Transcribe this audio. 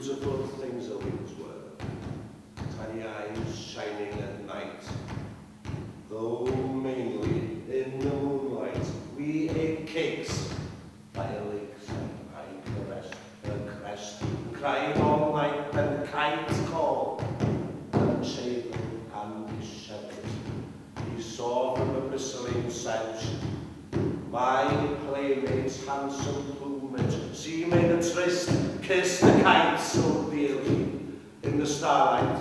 beautiful things of his word. Tiny eyes shining at night. Though mainly in the moonlight, we ate cakes by a lake lakeside. I caressed her crest, crying all night when kites call. And Shaven and his shepherd, he saw from the bristling sedge my playmate's handsome plume she made a tryst, kissed the kite so gaily in the starlight.